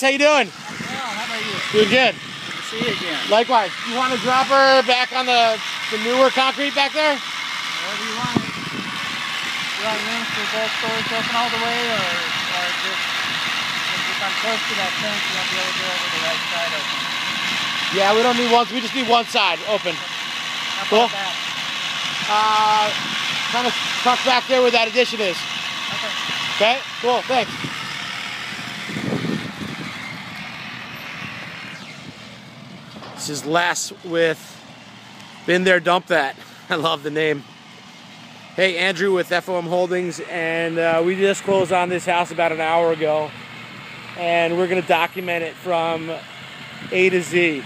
How you doing? Well, how about you? Doing good. Good see you again. Likewise. You want to drop her back on the, the newer concrete back there? Wherever you want. You want rooms for both stores open all the way, or, or just if I'm close to that fence, you won't be able to go over the right side open. Yeah, we don't need one. We just need one side open. How Cool. about that? Uh, kind of tucked back there where that addition is. Okay. Okay, cool, thanks. This is Les with Been There, Dump That. I love the name. Hey, Andrew with FOM Holdings, and uh, we just closed on this house about an hour ago, and we're going to document it from A to Z.